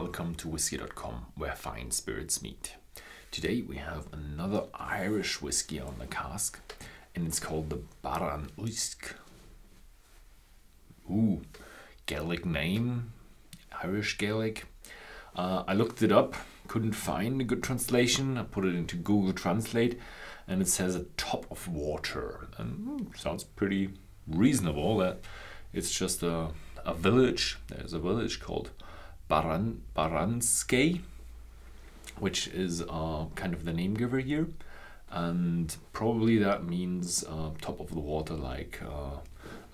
welcome to whisky.com where fine spirits meet. Today we have another Irish whiskey on the cask and it's called the Barr an Uisce. Ooh, Gaelic name, Irish Gaelic. Uh, I looked it up, couldn't find a good translation. I put it into Google Translate and it says a top of water and mm, sounds pretty reasonable that it's just a, a village. There's a village called Baran, Baranske, which is uh, kind of the name giver here. And probably that means uh, top of the water, like uh,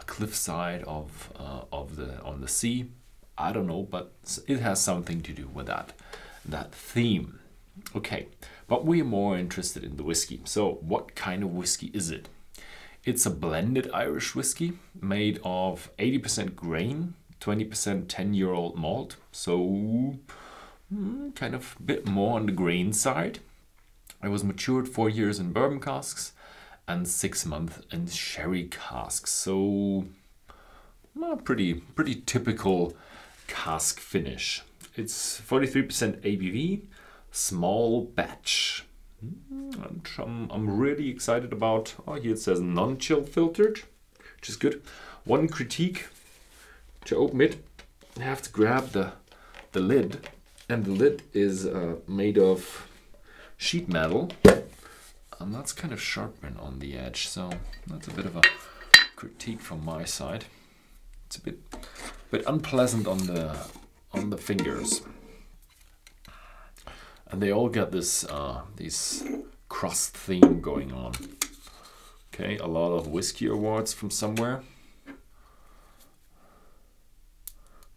a cliffside of, uh, of the on the sea. I don't know, but it has something to do with that, that theme. Okay, but we are more interested in the whiskey. So, what kind of whiskey is it? It's a blended Irish whiskey made of 80% grain, 20% 10 year old malt, so mm, kind of a bit more on the grain side. It was matured four years in bourbon casks and six months in sherry casks, so well, pretty pretty typical cask finish. It's 43% ABV, small batch. Mm, and I'm, I'm really excited about, oh, here it says non-chill filtered, which is good. One critique to open it, I have to grab the, the lid, and the lid is uh, made of sheet metal, and that's kind of sharpened on the edge, so that's a bit of a critique from my side. It's a bit, bit unpleasant on the on the fingers, and they all got this uh, these crust theme going on. Okay, a lot of whiskey awards from somewhere.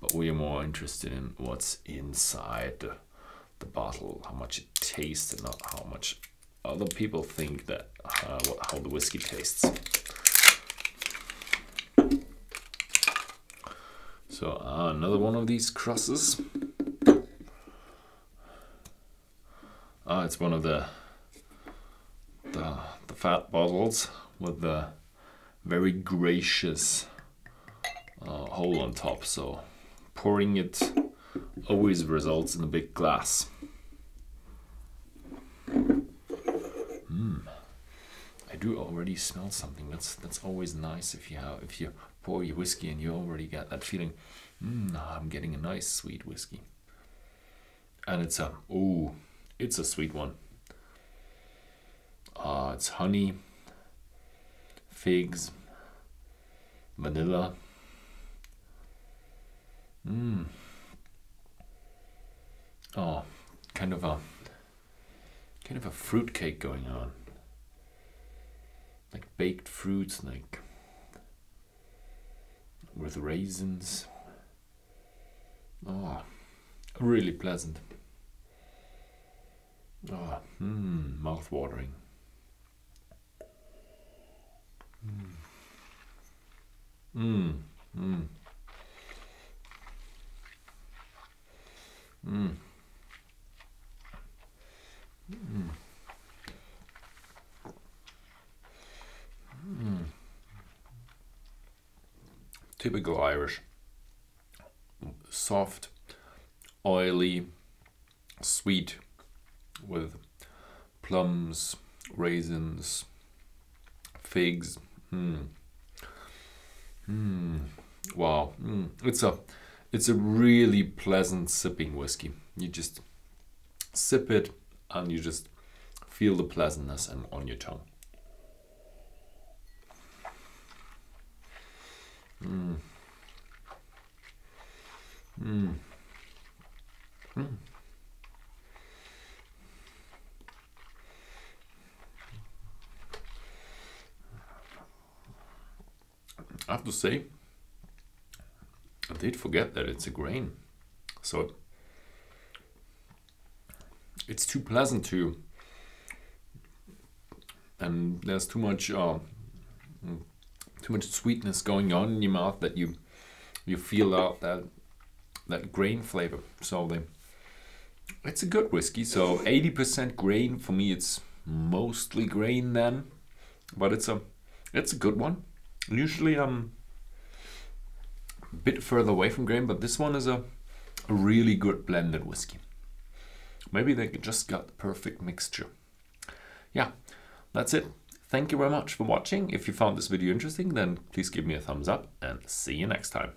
But we are more interested in what's inside the, bottle, how much it tastes, and not how much other people think that uh, how the whiskey tastes. So uh, another one of these crosses. Ah, it's one of the the the fat bottles with the very gracious uh, hole on top. So pouring it always results in a big glass. Mm. I do already smell something. That's that's always nice if you have if you pour your whiskey and you already get that feeling. Mm, I'm getting a nice sweet whiskey. And it's a oh, it's a sweet one. Uh, it's honey, figs, vanilla. Mm. Oh, kind of a kind of a fruit cake going on. Like baked fruits, like with raisins. Oh, really pleasant. Oh, mmm, mouth watering. Mmm. Mmm. Mmm. Mm. Mm. Mm. Typical Irish. Soft, oily, sweet, with plums, raisins, figs. Mm. Mm. Wow. Mm. It's a it's a really pleasant sipping whiskey. You just sip it and you just feel the pleasantness and on your tongue. Mm. Mm. Mm. I have to say, did forget that it's a grain. So it's too pleasant to and there's too much uh, too much sweetness going on in your mouth that you you feel out that that grain flavor. So the it's a good whiskey. So 80% grain for me it's mostly grain then, but it's a it's a good one. Usually Bit further away from grain, but this one is a a really good blended whiskey. Maybe they just got the perfect mixture. Yeah, that's it. Thank you very much for watching. If you found this video interesting, then please give me a thumbs up and see you next time.